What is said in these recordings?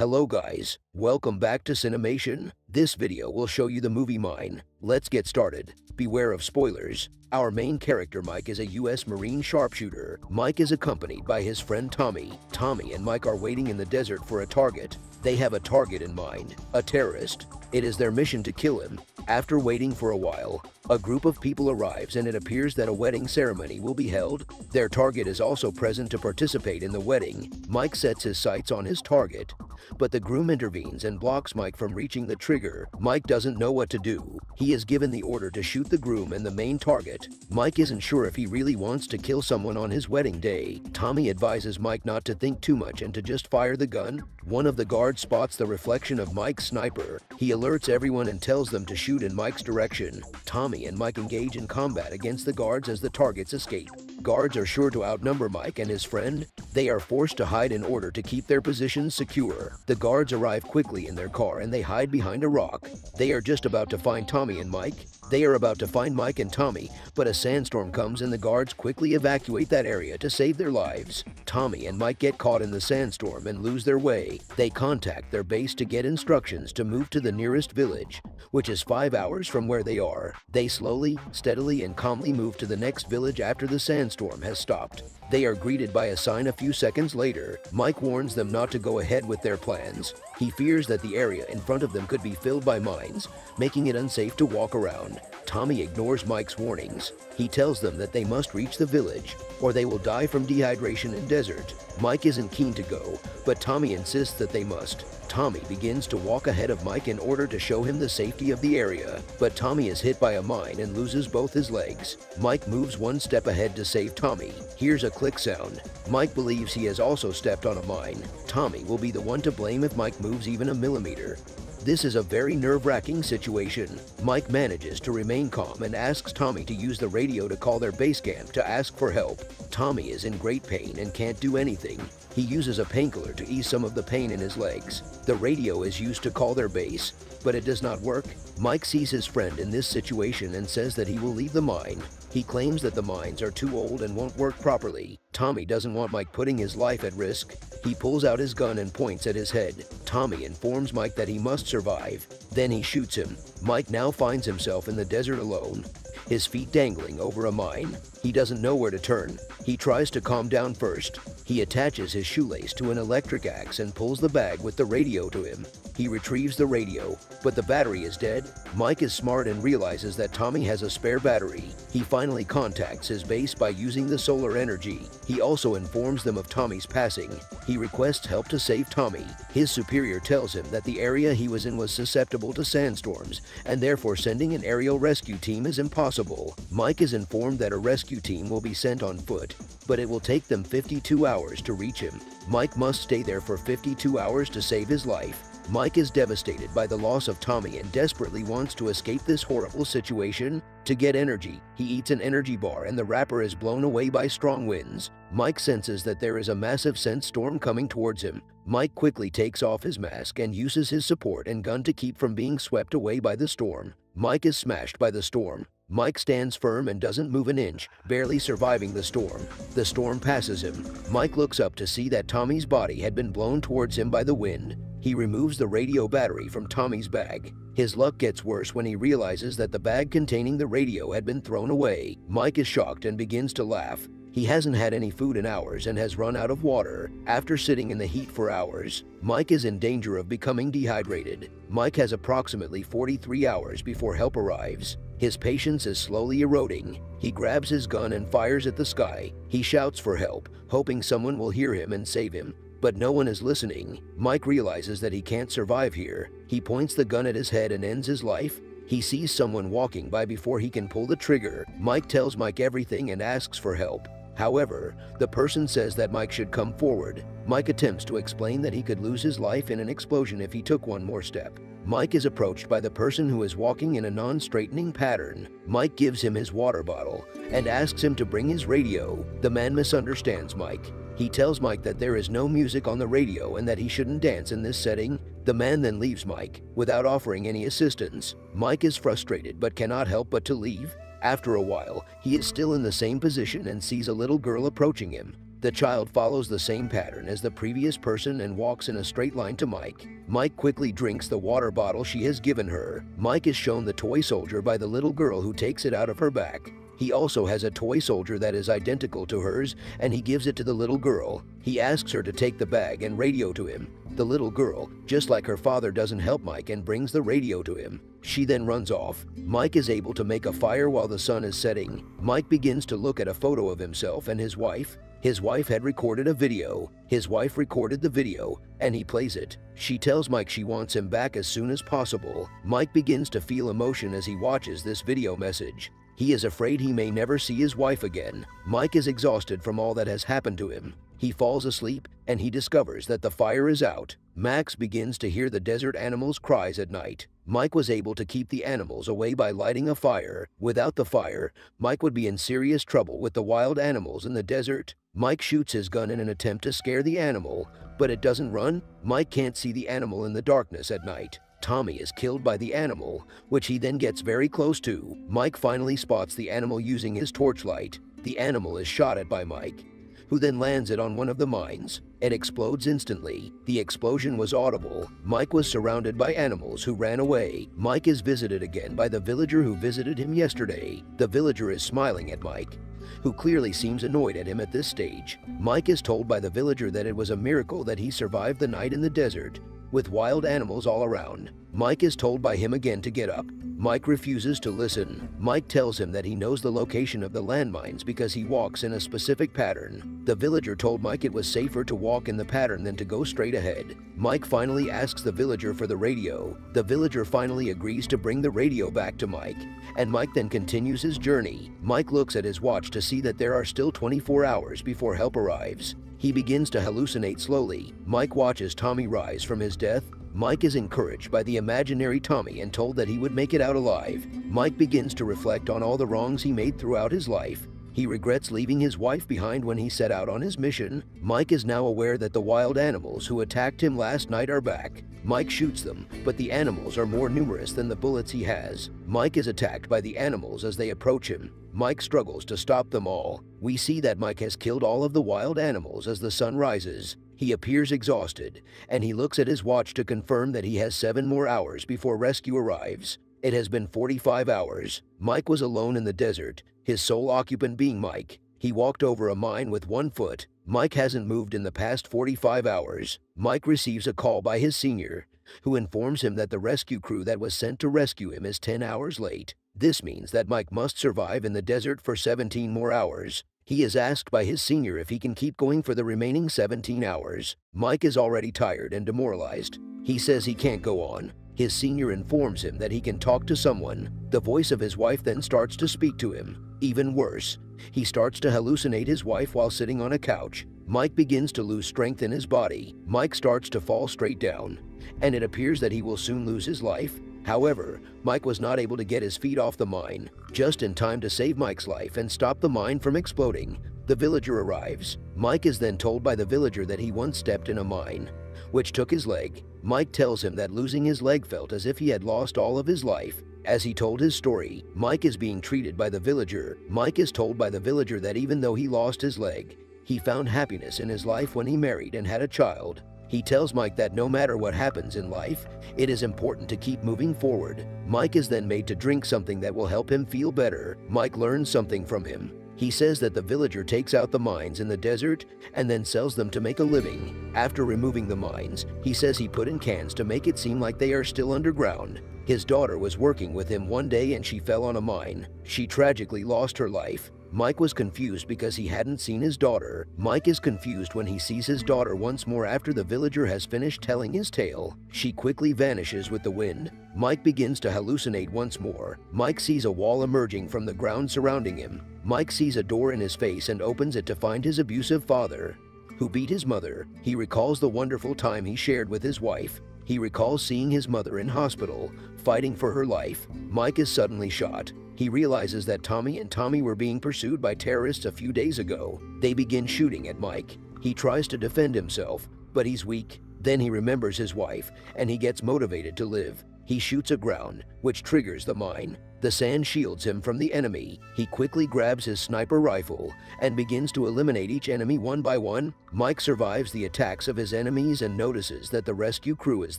Hello guys, welcome back to Cinemation. This video will show you the movie Mine. Let's get started. Beware of spoilers. Our main character Mike is a US Marine sharpshooter. Mike is accompanied by his friend Tommy. Tommy and Mike are waiting in the desert for a target. They have a target in mind, a terrorist. It is their mission to kill him. After waiting for a while, a group of people arrives and it appears that a wedding ceremony will be held. Their target is also present to participate in the wedding. Mike sets his sights on his target, but the groom intervenes and blocks Mike from reaching the trigger. Mike doesn't know what to do. He is given the order to shoot the groom and the main target. Mike isn't sure if he really wants to kill someone on his wedding day. Tommy advises Mike not to think too much and to just fire the gun. One of the guards spots the reflection of Mike's sniper. He alerts everyone and tells them to shoot in Mike's direction. Tommy and Mike engage in combat against the guards as the targets escape. Guards are sure to outnumber Mike and his friend. They are forced to hide in order to keep their positions secure. The guards arrive quickly in their car and they hide behind a rock. They are just about to find Tommy and Mike. They are about to find Mike and Tommy, but a sandstorm comes and the guards quickly evacuate that area to save their lives. Tommy and Mike get caught in the sandstorm and lose their way. They contact their base to get instructions to move to the nearest village, which is five hours from where they are. They slowly, steadily, and calmly move to the next village after the sandstorm has stopped. They are greeted by a sign a few seconds later. Mike warns them not to go ahead with their plans. He fears that the area in front of them could be filled by mines, making it unsafe to walk around. Tommy ignores Mike's warnings. He tells them that they must reach the village, or they will die from dehydration and desert. Mike isn't keen to go, but Tommy insists that they must. Tommy begins to walk ahead of Mike in order to show him the safety of the area, but Tommy is hit by a mine and loses both his legs. Mike moves one step ahead to save Tommy. Hears a click sound. Mike believes he has also stepped on a mine. Tommy will be the one to blame if Mike moves even a millimeter. This is a very nerve-wracking situation. Mike manages to remain calm and asks Tommy to use the radio to call their base camp to ask for help. Tommy is in great pain and can't do anything. He uses a painkiller to ease some of the pain in his legs. The radio is used to call their base, but it does not work. Mike sees his friend in this situation and says that he will leave the mine. He claims that the mines are too old and won't work properly. Tommy doesn't want Mike putting his life at risk. He pulls out his gun and points at his head. Tommy informs Mike that he must survive. Then he shoots him. Mike now finds himself in the desert alone, his feet dangling over a mine. He doesn't know where to turn. He tries to calm down first. He attaches his shoelace to an electric axe and pulls the bag with the radio to him. He retrieves the radio, but the battery is dead. Mike is smart and realizes that Tommy has a spare battery. He finally contacts his base by using the solar energy. He also informs them of Tommy's passing. He requests help to save Tommy. His superior tells him that the area he was in was susceptible to sandstorms, and therefore sending an aerial rescue team is impossible. Mike is informed that a rescue team will be sent on foot, but it will take them 52 hours to reach him. Mike must stay there for 52 hours to save his life. Mike is devastated by the loss of Tommy and desperately wants to escape this horrible situation. To get energy, he eats an energy bar and the wrapper is blown away by strong winds. Mike senses that there is a massive scent storm coming towards him. Mike quickly takes off his mask and uses his support and gun to keep from being swept away by the storm. Mike is smashed by the storm. Mike stands firm and doesn't move an inch, barely surviving the storm. The storm passes him. Mike looks up to see that Tommy's body had been blown towards him by the wind. He removes the radio battery from Tommy's bag. His luck gets worse when he realizes that the bag containing the radio had been thrown away. Mike is shocked and begins to laugh. He hasn't had any food in hours and has run out of water after sitting in the heat for hours. Mike is in danger of becoming dehydrated. Mike has approximately 43 hours before help arrives. His patience is slowly eroding. He grabs his gun and fires at the sky. He shouts for help, hoping someone will hear him and save him. But no one is listening. Mike realizes that he can't survive here. He points the gun at his head and ends his life. He sees someone walking by before he can pull the trigger. Mike tells Mike everything and asks for help. However, the person says that Mike should come forward. Mike attempts to explain that he could lose his life in an explosion if he took one more step. Mike is approached by the person who is walking in a non-straightening pattern. Mike gives him his water bottle and asks him to bring his radio. The man misunderstands Mike. He tells Mike that there is no music on the radio and that he shouldn't dance in this setting. The man then leaves Mike without offering any assistance. Mike is frustrated but cannot help but to leave. After a while, he is still in the same position and sees a little girl approaching him. The child follows the same pattern as the previous person and walks in a straight line to Mike. Mike quickly drinks the water bottle she has given her. Mike is shown the toy soldier by the little girl who takes it out of her back. He also has a toy soldier that is identical to hers and he gives it to the little girl. He asks her to take the bag and radio to him. The little girl, just like her father, doesn't help Mike and brings the radio to him. She then runs off. Mike is able to make a fire while the sun is setting. Mike begins to look at a photo of himself and his wife. His wife had recorded a video. His wife recorded the video, and he plays it. She tells Mike she wants him back as soon as possible. Mike begins to feel emotion as he watches this video message. He is afraid he may never see his wife again. Mike is exhausted from all that has happened to him. He falls asleep and he discovers that the fire is out. Max begins to hear the desert animals' cries at night. Mike was able to keep the animals away by lighting a fire. Without the fire, Mike would be in serious trouble with the wild animals in the desert. Mike shoots his gun in an attempt to scare the animal, but it doesn't run. Mike can't see the animal in the darkness at night. Tommy is killed by the animal, which he then gets very close to. Mike finally spots the animal using his torchlight. The animal is shot at by Mike, who then lands it on one of the mines. It explodes instantly. The explosion was audible. Mike was surrounded by animals who ran away. Mike is visited again by the villager who visited him yesterday. The villager is smiling at Mike, who clearly seems annoyed at him at this stage. Mike is told by the villager that it was a miracle that he survived the night in the desert with wild animals all around. Mike is told by him again to get up. Mike refuses to listen. Mike tells him that he knows the location of the landmines because he walks in a specific pattern. The villager told Mike it was safer to walk in the pattern than to go straight ahead. Mike finally asks the villager for the radio. The villager finally agrees to bring the radio back to Mike, and Mike then continues his journey. Mike looks at his watch to see that there are still 24 hours before help arrives. He begins to hallucinate slowly. Mike watches Tommy rise from his death. Mike is encouraged by the imaginary Tommy and told that he would make it out alive. Mike begins to reflect on all the wrongs he made throughout his life. He regrets leaving his wife behind when he set out on his mission. Mike is now aware that the wild animals who attacked him last night are back. Mike shoots them, but the animals are more numerous than the bullets he has. Mike is attacked by the animals as they approach him. Mike struggles to stop them all. We see that Mike has killed all of the wild animals as the sun rises. He appears exhausted, and he looks at his watch to confirm that he has seven more hours before rescue arrives. It has been 45 hours. Mike was alone in the desert, his sole occupant being Mike. He walked over a mine with one foot. Mike hasn't moved in the past 45 hours. Mike receives a call by his senior, who informs him that the rescue crew that was sent to rescue him is 10 hours late. This means that Mike must survive in the desert for 17 more hours. He is asked by his senior if he can keep going for the remaining 17 hours. Mike is already tired and demoralized. He says he can't go on. His senior informs him that he can talk to someone. The voice of his wife then starts to speak to him. Even worse, he starts to hallucinate his wife while sitting on a couch. Mike begins to lose strength in his body. Mike starts to fall straight down, and it appears that he will soon lose his life. However, Mike was not able to get his feet off the mine, just in time to save Mike's life and stop the mine from exploding. The villager arrives. Mike is then told by the villager that he once stepped in a mine, which took his leg. Mike tells him that losing his leg felt as if he had lost all of his life. As he told his story, Mike is being treated by the villager. Mike is told by the villager that even though he lost his leg, he found happiness in his life when he married and had a child. He tells Mike that no matter what happens in life, it is important to keep moving forward. Mike is then made to drink something that will help him feel better. Mike learns something from him. He says that the villager takes out the mines in the desert and then sells them to make a living. After removing the mines, he says he put in cans to make it seem like they are still underground. His daughter was working with him one day and she fell on a mine. She tragically lost her life. Mike was confused because he hadn't seen his daughter. Mike is confused when he sees his daughter once more after the villager has finished telling his tale. She quickly vanishes with the wind. Mike begins to hallucinate once more. Mike sees a wall emerging from the ground surrounding him. Mike sees a door in his face and opens it to find his abusive father, who beat his mother. He recalls the wonderful time he shared with his wife. He recalls seeing his mother in hospital, fighting for her life. Mike is suddenly shot. He realizes that Tommy and Tommy were being pursued by terrorists a few days ago. They begin shooting at Mike. He tries to defend himself, but he's weak. Then he remembers his wife, and he gets motivated to live. He shoots aground, which triggers the mine. The sand shields him from the enemy. He quickly grabs his sniper rifle and begins to eliminate each enemy one by one. Mike survives the attacks of his enemies and notices that the rescue crew is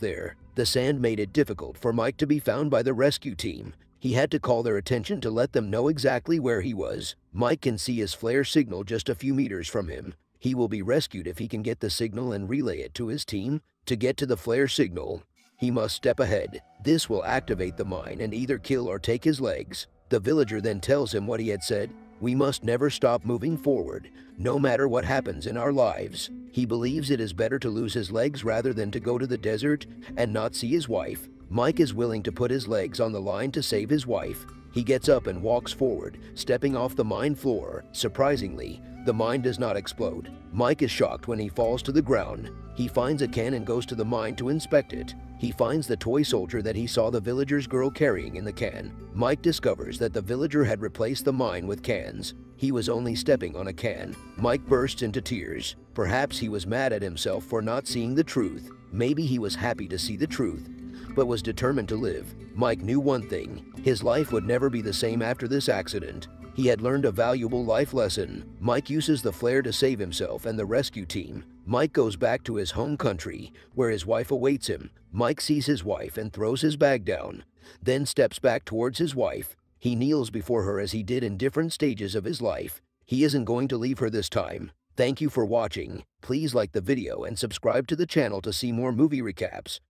there. The sand made it difficult for Mike to be found by the rescue team. He had to call their attention to let them know exactly where he was. Mike can see his flare signal just a few meters from him. He will be rescued if he can get the signal and relay it to his team. To get to the flare signal, he must step ahead. This will activate the mine and either kill or take his legs. The villager then tells him what he had said. We must never stop moving forward, no matter what happens in our lives. He believes it is better to lose his legs rather than to go to the desert and not see his wife. Mike is willing to put his legs on the line to save his wife. He gets up and walks forward, stepping off the mine floor. Surprisingly, the mine does not explode. Mike is shocked when he falls to the ground. He finds a can and goes to the mine to inspect it. He finds the toy soldier that he saw the villager's girl carrying in the can. Mike discovers that the villager had replaced the mine with cans. He was only stepping on a can. Mike bursts into tears. Perhaps he was mad at himself for not seeing the truth. Maybe he was happy to see the truth, but was determined to live. Mike knew one thing. His life would never be the same after this accident. He had learned a valuable life lesson. Mike uses the flare to save himself and the rescue team. Mike goes back to his home country, where his wife awaits him. Mike sees his wife and throws his bag down, then steps back towards his wife. He kneels before her as he did in different stages of his life. He isn't going to leave her this time. Thank you for watching. Please like the video and subscribe to the channel to see more movie recaps.